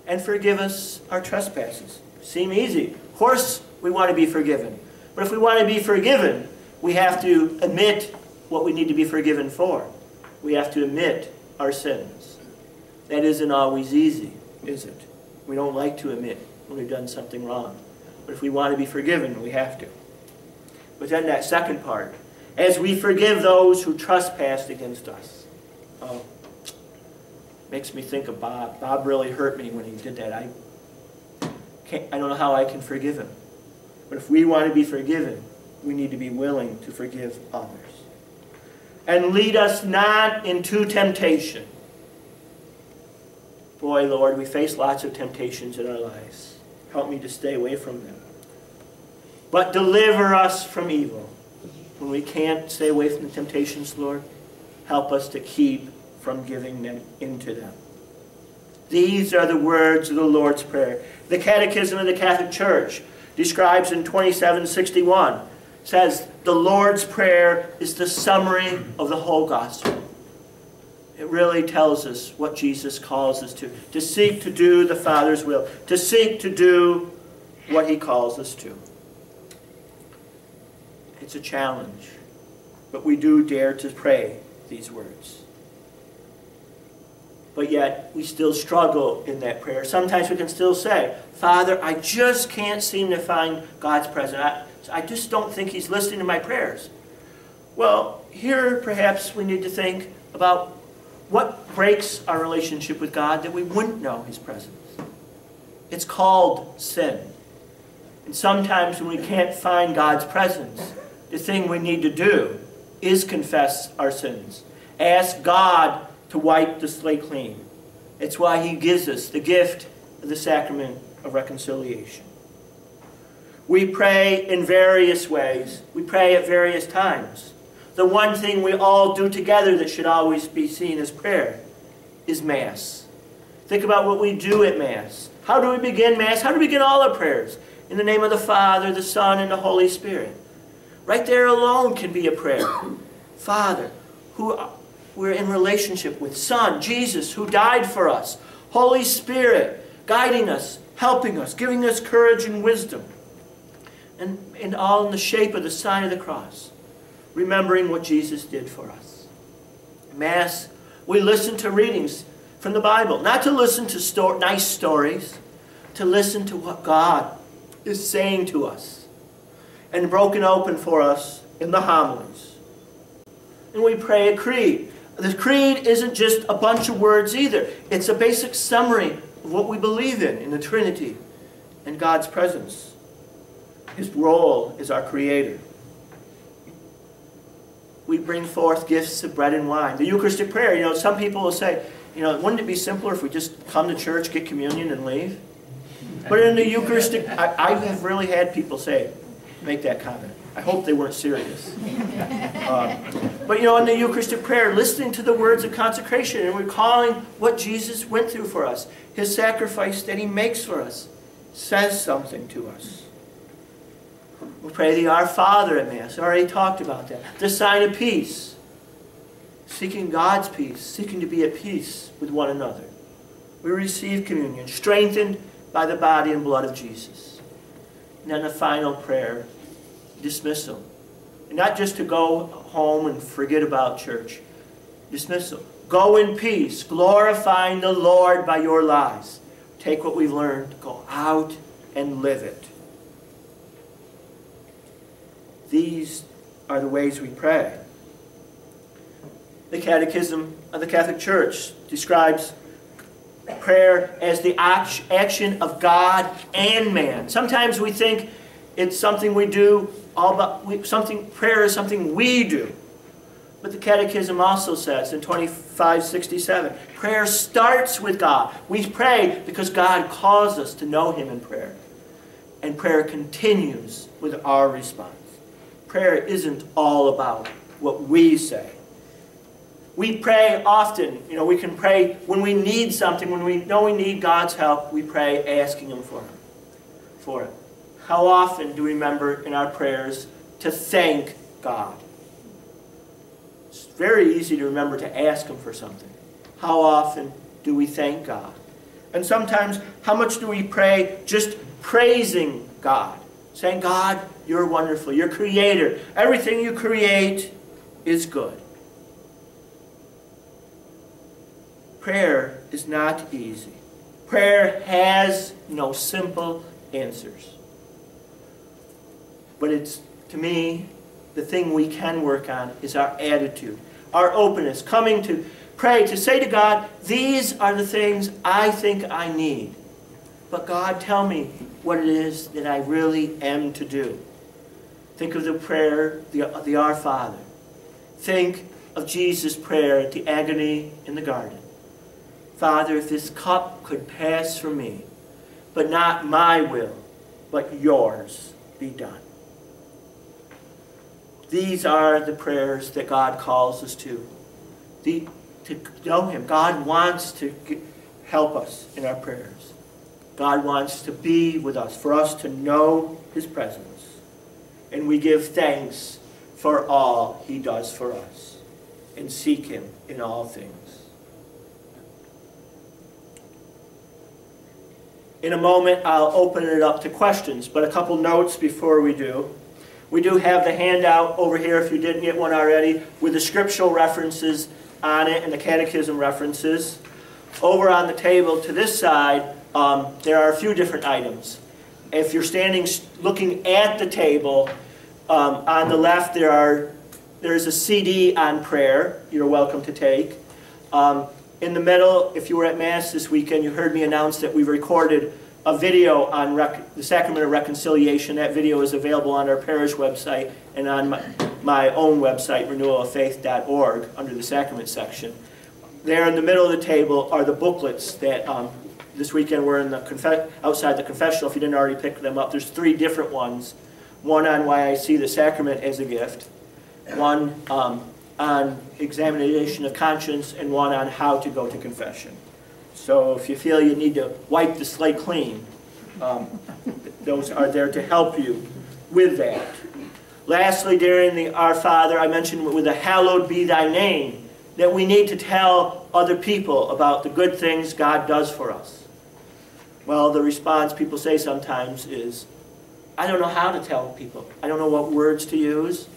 And forgive us our trespasses. Seem easy. Of course, we want to be forgiven. But if we want to be forgiven, we have to admit what we need to be forgiven for we have to admit our sins. That isn't always easy, is it? We don't like to admit when we've done something wrong. But if we want to be forgiven, we have to. But then that second part, as we forgive those who trespassed against us. Oh, makes me think of Bob. Bob really hurt me when he did that. I, can't, I don't know how I can forgive him. But if we want to be forgiven, we need to be willing to forgive others. And lead us not into temptation. Boy, Lord, we face lots of temptations in our lives. Help me to stay away from them. But deliver us from evil. When we can't stay away from the temptations, Lord, help us to keep from giving them into them. These are the words of the Lord's Prayer. The Catechism of the Catholic Church describes in 2761 says the Lord's Prayer is the summary of the whole gospel. It really tells us what Jesus calls us to to seek to do the Father's will, to seek to do what He calls us to. It's a challenge, but we do dare to pray these words. But yet, we still struggle in that prayer. Sometimes we can still say, Father, I just can't seem to find God's presence. I, I just don't think He's listening to my prayers. Well, here perhaps we need to think about what breaks our relationship with God that we wouldn't know His presence. It's called sin. And sometimes when we can't find God's presence, the thing we need to do is confess our sins. Ask God to wipe the slate clean. It's why He gives us the gift of the sacrament of reconciliation. We pray in various ways. We pray at various times. The one thing we all do together that should always be seen as prayer is Mass. Think about what we do at Mass. How do we begin Mass? How do we begin all our prayers? In the name of the Father, the Son, and the Holy Spirit. Right there alone can be a prayer. Father, who we're in relationship with. Son, Jesus, who died for us. Holy Spirit, guiding us, helping us, giving us courage and wisdom. And, and all in the shape of the sign of the cross. Remembering what Jesus did for us. Mass, we listen to readings from the Bible. Not to listen to sto nice stories, to listen to what God is saying to us. And broken open for us in the homilies. And we pray a creed. The creed isn't just a bunch of words either. It's a basic summary of what we believe in, in the Trinity and God's presence. His role as our Creator. We bring forth gifts of bread and wine. The Eucharistic prayer, you know, some people will say, you know, wouldn't it be simpler if we just come to church, get communion, and leave? But in the Eucharistic, I, I have really had people say, make that comment. I hope they weren't serious. Uh, but you know, in the Eucharistic prayer, listening to the words of consecration and recalling what Jesus went through for us, his sacrifice that he makes for us, says something to us. We pray the Our Father at Mass. I already talked about that. The sign of peace. Seeking God's peace, seeking to be at peace with one another. We receive communion, strengthened by the body and blood of Jesus. And then the final prayer dismissal. And not just to go home and forget about church. Dismissal. Go in peace, glorifying the Lord by your lives. Take what we've learned, go out and live it. These are the ways we pray. The Catechism of the Catholic Church describes prayer as the action of God and man. Sometimes we think it's something we do all about we, something prayer is something we do. But the Catechism also says in 2567, prayer starts with God. We pray because God calls us to know Him in prayer. And prayer continues with our response. Prayer isn't all about what we say. We pray often. You know, we can pray when we need something, when we know we need God's help, we pray asking Him for, him, for it. How often do we remember in our prayers to thank God? It's very easy to remember to ask Him for something. How often do we thank God? And sometimes, how much do we pray just praising God? Saying, God, you're wonderful. You're creator. Everything you create is good. Prayer is not easy. Prayer has no simple answers. But it's, to me, the thing we can work on is our attitude, our openness, coming to pray, to say to God, these are the things I think I need. But God, tell me what it is that I really am to do. Think of the prayer, the, the Our Father. Think of Jesus' prayer at the agony in the garden. Father, if this cup could pass from me, but not my will, but yours be done. These are the prayers that God calls us to. The, to know Him. God wants to help us in our prayers. God wants to be with us, for us to know His presence. And we give thanks for all He does for us and seek Him in all things. In a moment, I'll open it up to questions, but a couple notes before we do. We do have the handout over here, if you didn't get one already, with the scriptural references on it and the catechism references. Over on the table to this side, um, there are a few different items. If you're standing looking at the table, um, on the left there are there's a CD on prayer you're welcome to take. Um, in the middle, if you were at Mass this weekend, you heard me announce that we've recorded a video on the Sacrament of Reconciliation. That video is available on our parish website and on my, my own website, renewaloffaith.org, under the Sacrament section. There in the middle of the table are the booklets that um, this weekend were in the outside the confessional. If you didn't already pick them up, there's three different ones. One on why I see the sacrament as a gift, one um, on examination of conscience and one on how to go to confession. So if you feel you need to wipe the slate clean, um, those are there to help you with that. Lastly, during the Our Father, I mentioned with the hallowed be thy name, that we need to tell other people about the good things God does for us. Well, the response people say sometimes is, I don't know how to tell people. I don't know what words to use.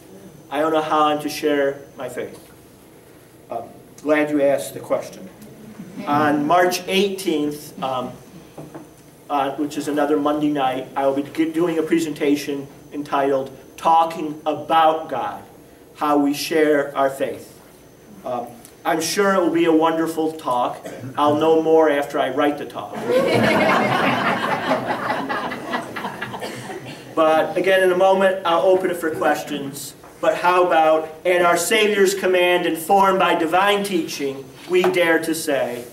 I don't know how I'm to share my faith. Um, glad you asked the question. On March 18th, um, uh, which is another Monday night, I will be doing a presentation entitled Talking About God, How We Share Our Faith. Um, I'm sure it will be a wonderful talk. I'll know more after I write the talk. but again, in a moment, I'll open it for questions. But how about, in our Savior's command, informed by divine teaching, we dare to say,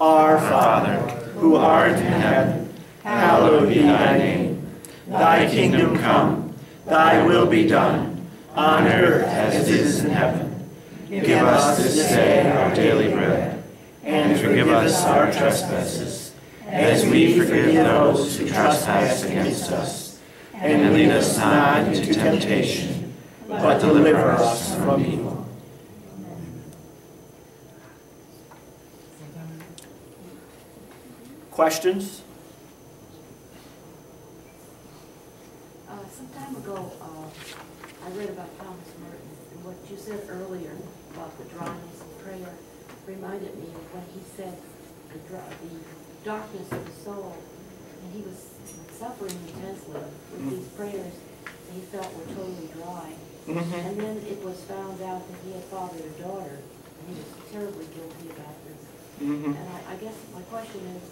Our Father, who art in heaven, hallowed be thy name. Thy kingdom come, thy will be done, on earth as it is in heaven. Give us this day our daily bread, and forgive us our trespasses, as we forgive those who trespass against us. And lead us not into temptation but deliver us from evil. Questions? Uh, some time ago, uh, I read about Thomas Merton, and what you said earlier about the dryness of prayer reminded me of when he said the, the darkness of the soul, and he was suffering intensely with mm. these prayers that he felt were totally dry. Mm -hmm. And then it was found out that he had fathered a daughter, and he was terribly guilty about this. Mm -hmm. And I, I guess my question is,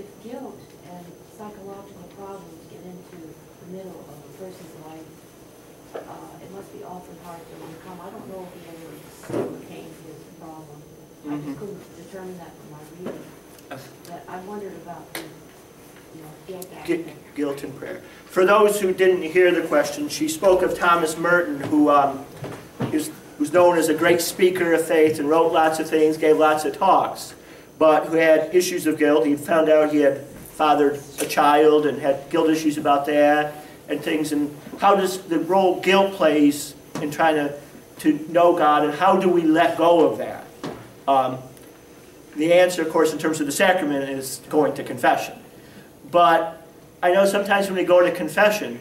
if guilt and psychological problems get into the middle of a person's life, uh, it must be awfully hard to overcome. I don't know if he ever overcame his problem. Mm -hmm. I just mm-hmm. couldn't determine that from my reading. But I wondered about the guilt and prayer. For those who didn't hear the question, she spoke of Thomas Merton, who um, is, who's known as a great speaker of faith and wrote lots of things, gave lots of talks, but who had issues of guilt. He found out he had fathered a child and had guilt issues about that and things. And how does the role guilt plays in trying to, to know God and how do we let go of that? Um, the answer, of course, in terms of the sacrament is going to confession. But I know sometimes when we go to confession,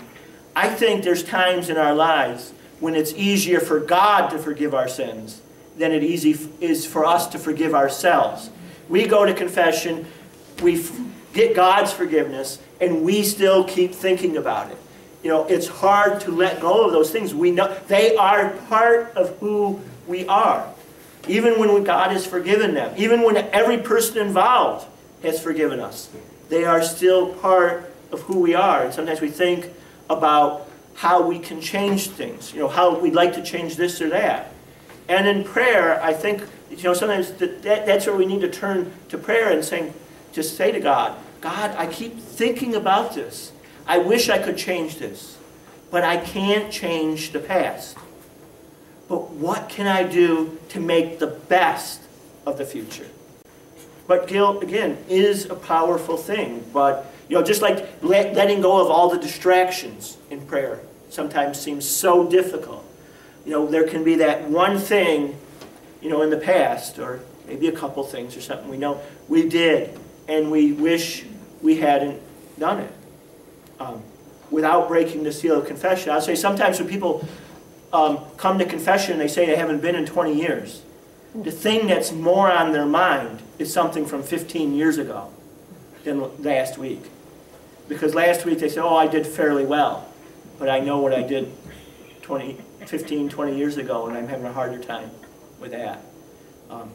I think there's times in our lives when it's easier for God to forgive our sins than it easy is for us to forgive ourselves. We go to confession, we get God's forgiveness, and we still keep thinking about it. You know, it's hard to let go of those things. We know they are part of who we are. Even when God has forgiven them, even when every person involved has forgiven us they are still part of who we are. And sometimes we think about how we can change things, you know, how we'd like to change this or that. And in prayer, I think, you know, sometimes that, that, that's where we need to turn to prayer and saying, just say to God, God, I keep thinking about this. I wish I could change this, but I can't change the past. But what can I do to make the best of the future? But guilt, again, is a powerful thing. But, you know, just like let, letting go of all the distractions in prayer sometimes seems so difficult. You know, there can be that one thing, you know, in the past, or maybe a couple things or something we know we did, and we wish we hadn't done it. Um, without breaking the seal of confession. I'll say sometimes when people um, come to confession, they say they haven't been in 20 years. The thing that's more on their mind is something from 15 years ago than last week. Because last week they said, oh, I did fairly well, but I know what I did 20, 15, 20 years ago, and I'm having a harder time with that. Um,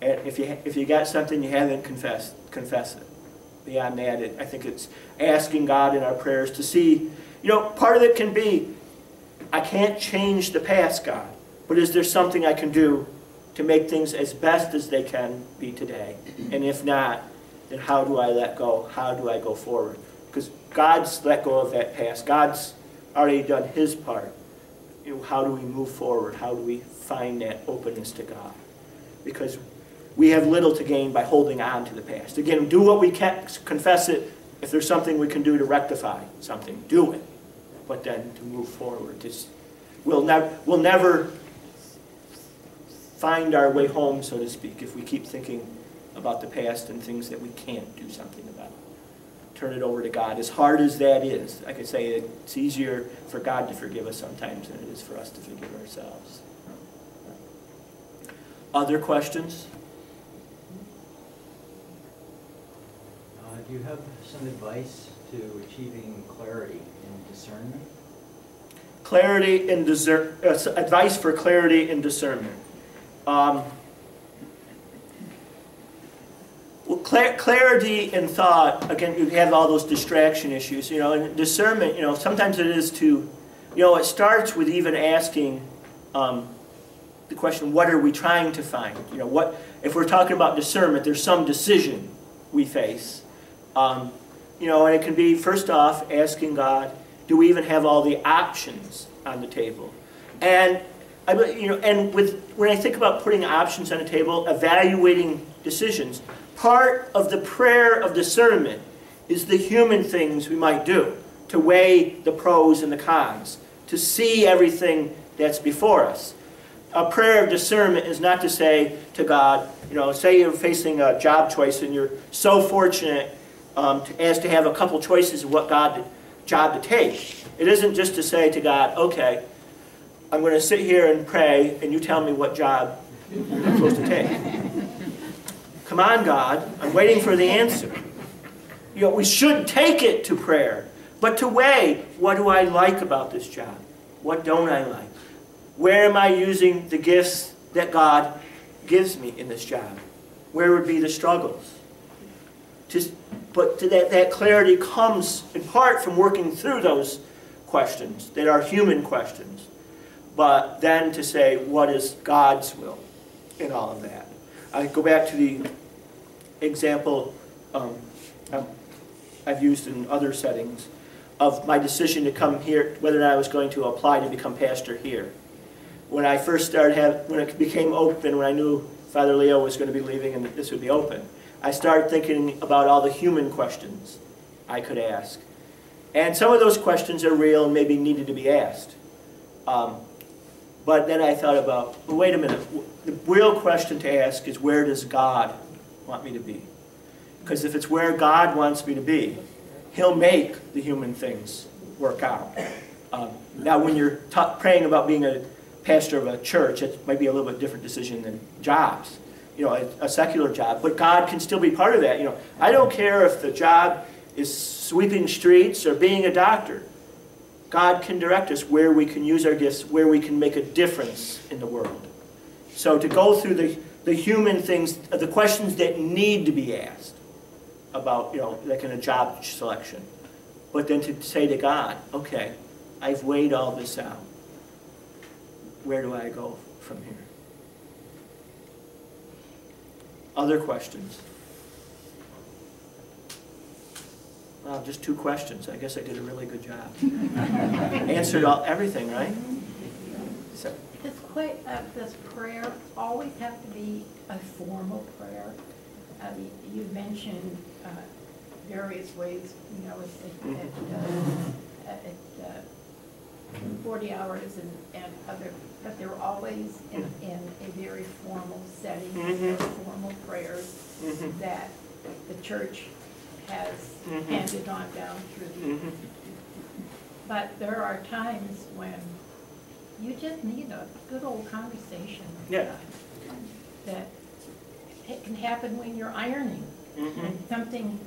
and if you, if you got something you haven't confessed, confess it. Beyond that, it, I think it's asking God in our prayers to see, you know, part of it can be, I can't change the past, God, but is there something I can do to make things as best as they can be today? And if not, then how do I let go? How do I go forward? Because God's let go of that past. God's already done his part. You know, how do we move forward? How do we find that openness to God? Because we have little to gain by holding on to the past. Again, do what we can, confess it. If there's something we can do to rectify something, do it. But then to move forward, just, we'll, never we'll never find our way home, so to speak, if we keep thinking about the past and things that we can't do something about. Turn it over to God. As hard as that is, like I could say, it's easier for God to forgive us sometimes than it is for us to forgive ourselves. Other questions? Uh, do you have some advice to achieving clarity and discernment? Clarity and discern, uh, advice for clarity and discernment. Um, well, clar clarity and thought, again, you have all those distraction issues, you know, and discernment, you know, sometimes it is to, you know, it starts with even asking um, the question, what are we trying to find? You know, what, if we're talking about discernment, there's some decision we face. Um, you know, and it can be, first off, asking God, do we even have all the options on the table? And I, you know, and with when I think about putting options on the table, evaluating decisions, part of the prayer of discernment is the human things we might do to weigh the pros and the cons, to see everything that's before us. A prayer of discernment is not to say to God, you know, say you're facing a job choice and you're so fortunate um, to, as to have a couple choices of what God job to take. It isn't just to say to God, okay, I'm going to sit here and pray, and you tell me what job I'm supposed to take. Come on, God, I'm waiting for the answer. You know, we should take it to prayer, but to weigh, what do I like about this job? What don't I like? Where am I using the gifts that God gives me in this job? Where would be the struggles? Just, but that, that clarity comes in part from working through those questions that are human questions. But then to say, what is God's will in all of that? I go back to the example um, I've used in other settings of my decision to come here, whether or not I was going to apply to become pastor here. When I first started, have, when it became open, when I knew Father Leo was going to be leaving and this would be open, I started thinking about all the human questions I could ask. And some of those questions are real and maybe needed to be asked. Um, but then I thought about, well, wait a minute. The real question to ask is where does God want me to be? Because if it's where God wants me to be, He'll make the human things work out. Um, now, when you're praying about being a pastor of a church, it might be a little bit different decision than jobs, you know, a, a secular job. But God can still be part of that. You know, I don't care if the job is sweeping streets or being a doctor. God can direct us where we can use our gifts, where we can make a difference in the world. So to go through the, the human things, uh, the questions that need to be asked about, you know, like in a job selection. But then to say to God, okay, I've weighed all this out. Where do I go from here? Other questions? Wow, just two questions. I guess I did a really good job. Answered all, everything, right? So, Does que- uh, does prayer always have to be a formal prayer? Uh, y- You mentioned uh, various ways, you know, at- at, uh, at at, uh, 40 hours and and other, but they're always in in a very formal setting, Mhm. formal prayers mhm, that the church has Mhm. handed on down through the mhm. but there are times when you just need a good old conversation. Yeah. That it can happen when you're ironing Mhm, and something,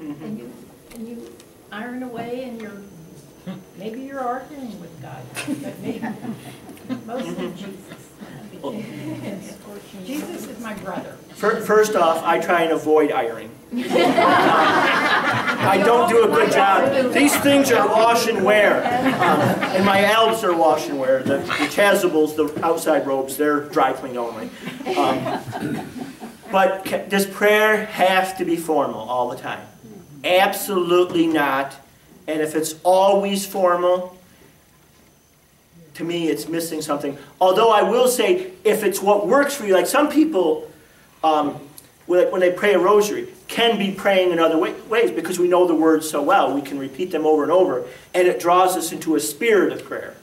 mhm. and you, and you iron away and you're, maybe you're arguing with God, but maybe, mostly Jesus. Jesus is my brother. First off, I try and avoid ironing. I don't do a good job. These things are wash and wear. Um, And my albs are wash and wear. The the chasubles, the outside robes, they're dry clean only. Um, But does prayer have to be formal all the time? Absolutely not. And if it's always formal, to me, it's missing something. Although I will say, if it's what works for you, like some people, um, when they pray a rosary, can be praying in other wa- ways because we know the words so well. We can repeat them over and over, and it draws us into a spirit of prayer.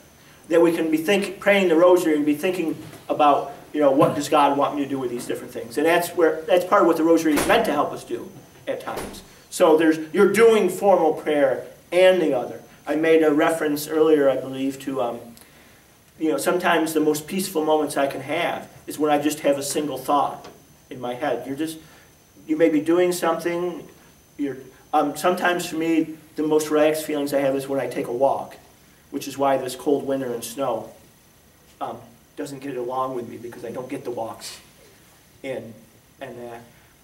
That we can be think, praying the rosary and be thinking about, you know, what does God want me to do with these different things? And that's where that's part of what the rosary is meant to help us do at times. So there's you're doing formal prayer and the other. I made a reference earlier, I believe, to um, you know, sometimes the most peaceful moments I can have is when I just have a single thought in my head. You're just, you may be doing something, you're, um, sometimes for me, the most relaxed feelings I have is when I take a walk, which is why this cold winter and snow um, doesn't get along with me because I don't get the walks in. And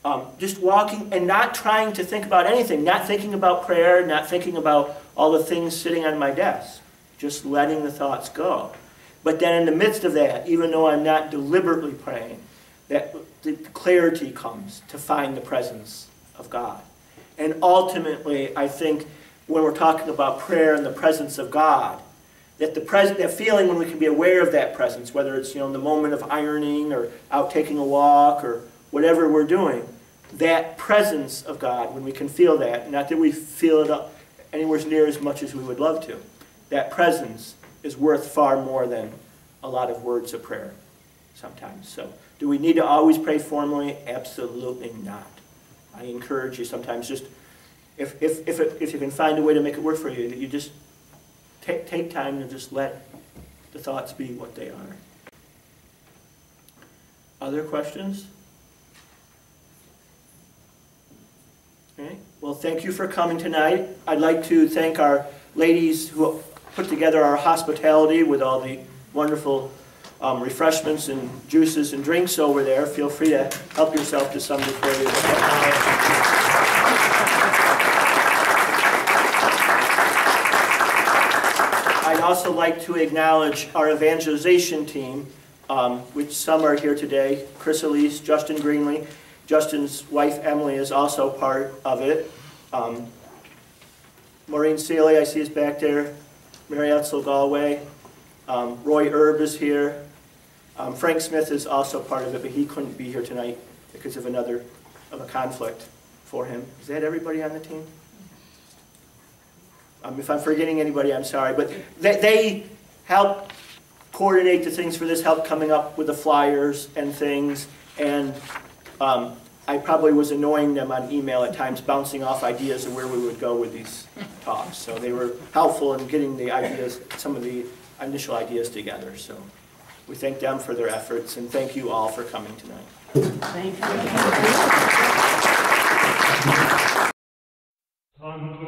uh, um, just walking and not trying to think about anything, not thinking about prayer, not thinking about all the things sitting on my desk, just letting the thoughts go. But then in the midst of that, even though I'm not deliberately praying, that the clarity comes to find the presence of God. And ultimately, I think when we're talking about prayer and the presence of God, that the pres- that feeling when we can be aware of that presence, whether it's you know in the moment of ironing or out taking a walk or whatever we're doing, that presence of God, when we can feel that, not that we feel it anywhere near as much as we would love to, that presence is worth far more than a lot of words of prayer sometimes. So, do we need to always pray formally? Absolutely not. I encourage you sometimes just, if, if, if, it, if you can find a way to make it work for you, that you just take, take time and just let the thoughts be what they are. Other questions? Right. Well, thank you for coming tonight. I'd like to thank our ladies who put together our hospitality with all the wonderful um, refreshments and juices and drinks over there. Feel free to help yourself to some before you. I'd also like to acknowledge our evangelization team, um, which some are here today. Chris Elise, Justin Greenley. Justin's wife Emily is also part of it. Um, Maureen Sealy, I see is back there. Mary Etzel Galway. Um, Roy Erb is here. Um, Frank Smith is also part of it, but he couldn't be here tonight because of another, of a conflict for him. Is that everybody on the team? Um, if I'm forgetting anybody, I'm sorry, but they, they help coordinate the things for this, help coming up with the flyers and things, and um, I probably was annoying them on email at times, bouncing off ideas of where we would go with these talks. So they were helpful in getting the ideas, some of the initial ideas together. So we thank them for their efforts, and thank you all for coming tonight. Thank you.